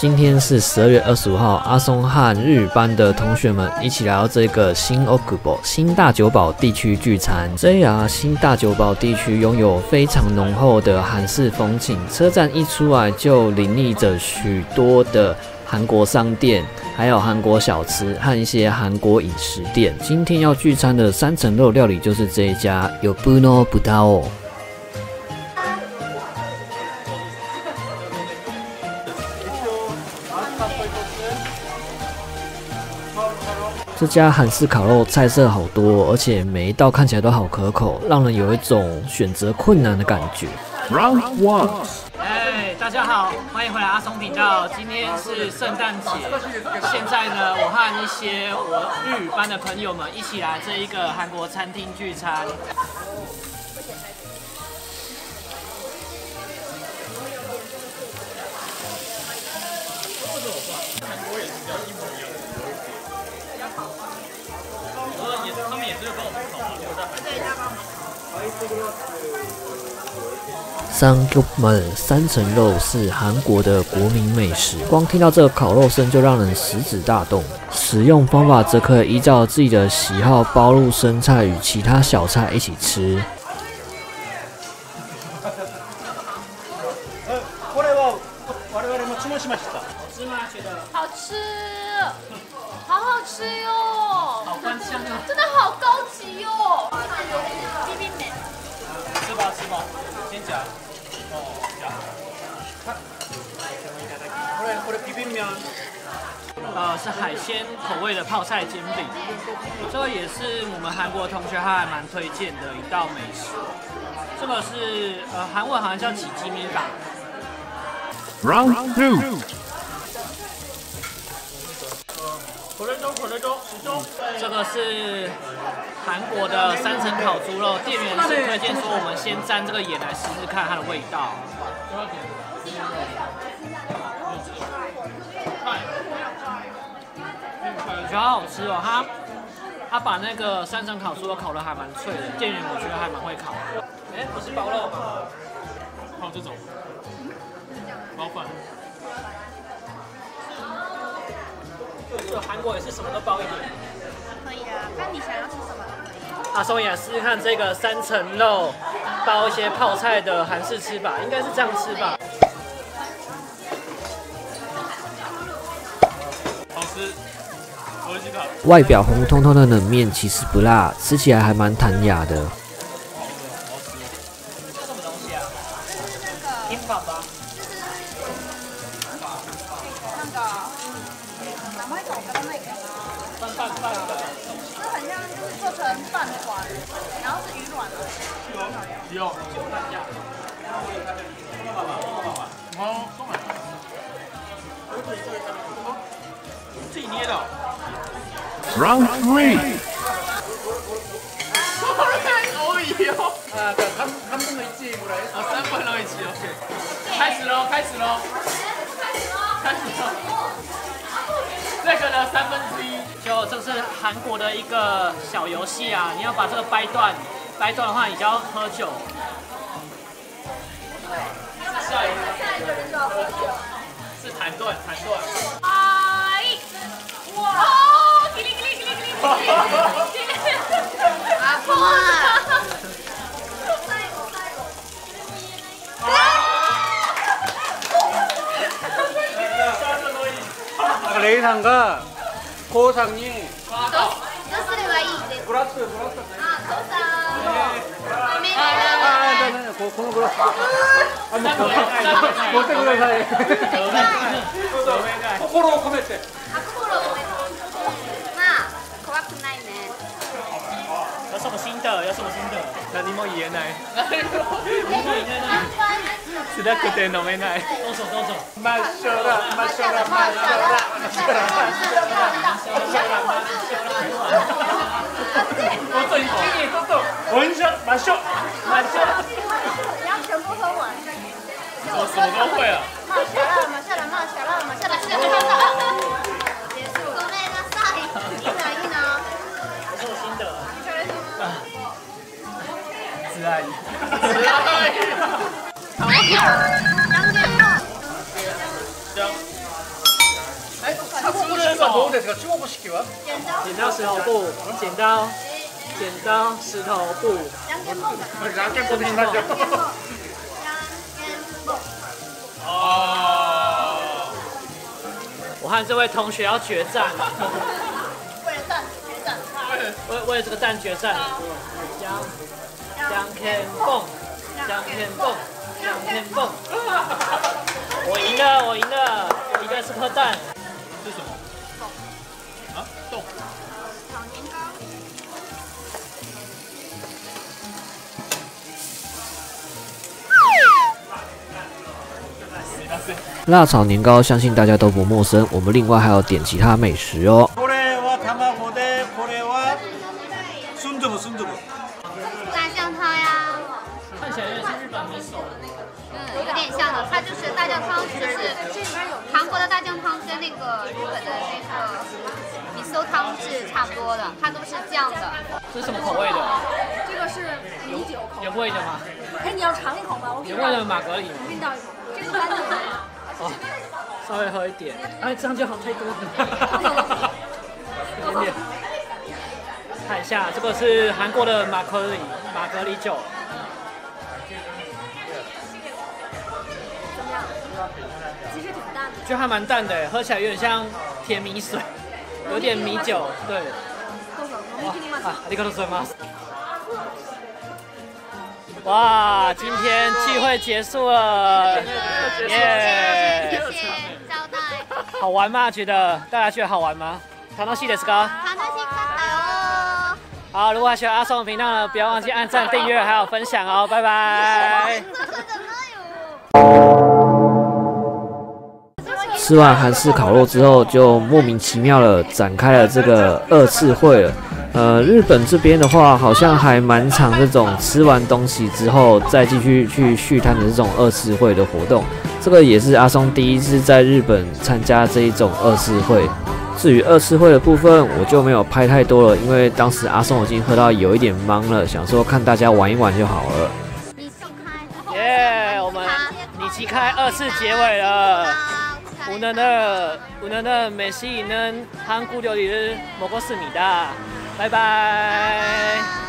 今天是十二月二十五号，阿松和日班的同学们一起来到这个新 Okubo 新大久保地区聚餐。JR 新大久保地区拥有非常浓厚的韩式风情，车站一出来就林立着许多的韩国商店，还有韩国小吃和一些韩国饮食店。今天要聚餐的三层肉料理就是这一家，有 Buno Budao。这家韩式烤肉菜色好多，而且每一道看起来都好可口，让人有一种选择困难的感觉。Round one，哎，大家好，欢迎回来阿松频道。今天是圣诞节，现在呢，我和一些我日语班的朋友们一起来这一个韩国餐厅聚餐。三肉们三层肉是韩国的国民美食，光听到这个烤肉声就让人食指大动。使用方法则可以依照自己的喜好包入生菜与其他小菜一起吃。好吃，好好吃哟！好香啊！真的好高级哟！冰冰美，吃吧吃吧，先夹。哦，夹。これこれビビン面。呃，是海鲜口味的泡菜煎饼，这个也是我们韩国同学他还蛮推荐的一道美食。这个是呃韩文好像叫起鸡米吧。 Round two， 这个是韩国的三层烤猪肉，店员是推荐说我们先沾这个盐来试试看它的味道。我觉得好好吃哦，他他把那个三层烤猪肉烤的还蛮脆的，店员我觉得还蛮会烤。哎，不是包肉吗？还有这种包饭。就韩国也是什么都包一点。可以啊，看你想要吃什么。阿松也试试看这个三层肉包一些泡菜的韩式吃法，应该是这样吃吧。好吃。外表红彤彤的冷面其实不辣，吃起来还蛮弹牙的。哪会搞的那个？拌拌拌的。这很像就是做成饭团，然后是鱼卵的。有九半价。哦，送来。自己捏的。Round three，可以哦。啊，对，他们他们的一起过来。啊，三分了一起，OK。开始喽，开始喽。开始喽。这个呢，三分之一。就这是韩国的一个小游戏啊，你要把这个掰断，掰断的话，你就要喝酒。下一个。下一个人就要喝酒。是弹断，弹断。レイさんがコウさんにどうすればいいですグラスグラスあ、父さん。ああじゃあねここのグラスあの持ってください心を込めてあ、心を込めて。まあ、怖くないね。有什么心得？有什么心得？何も言えない。何も言えない。辛くて飲めない。どうぞどうぞ。マッショラマッショラマッ我这一听你都懂，闻一下，马秀，马秀。你要全部喝完。我什么都会了。马秀了，马秀了，马秀了，马秀了，现在看到。结束。ごめんなさい。いいのいいの。我是新的。自爱。自爱。好。杨建浩。どうですか中国式は剪刀石头布，剪刀，剪刀石头布。じゃんけんぽんになっちゃう我和这位同学要决战，为了蛋决战，为为了这个蛋决战。将将天蹦，将天蹦，将天蹦。我赢了，我赢了，我赢的是颗蛋。是什么？ 辣炒年糕，相信大家都不陌生。我们另外还要点其他美食哦。これは卵でこれはスンドゥブスンドゥブ大酱汤呀，看起来有点像日本米手。嗯，有点像的，它就是大酱汤，就是韩国的大酱汤跟那个日本的那个米搜汤是差不多的，它都是酱的。这是什么口味的？这个是米酒口，原味的吗？哎，你要尝一口吗？我给你原味的倒一口，玛格丽。我给你倒一口，这是单的。 哦，稍微喝一点。哎，这样就好太多了。一点点。看一下，这个是韩国的玛格丽玛格丽酒。怎么样？其实挺淡的。觉得还蛮淡的，喝起来有点像甜米水，有点米酒。对。どうぞ飲み切ります。啊，ありがとうございます。 哇，今天聚会结束了，耶！谢谢招待，好玩吗？觉得大家觉得好玩吗？楽しいですか？楽しかったよ。好，如果还喜欢阿松的频道呢，不要忘记按赞、订阅还有分享哦，拜拜。这个怎么有？吃完韩式烤肉之后，就莫名其妙的展开了这个二次会了。 呃，日本这边的话，好像还蛮常这种吃完东西之后再继续去续摊的这种二次会的活动。这个也是阿松第一次在日本参加这一种二次会。至于二次会的部分，我就没有拍太多了，因为当时阿松已经喝到有一点懵了，想说看大家玩一玩就好了。你送开。耶，我们李奇开二次结尾了。 오늘은 오늘은 메시 있는 한국 요리를 먹었습니다. 拜拜。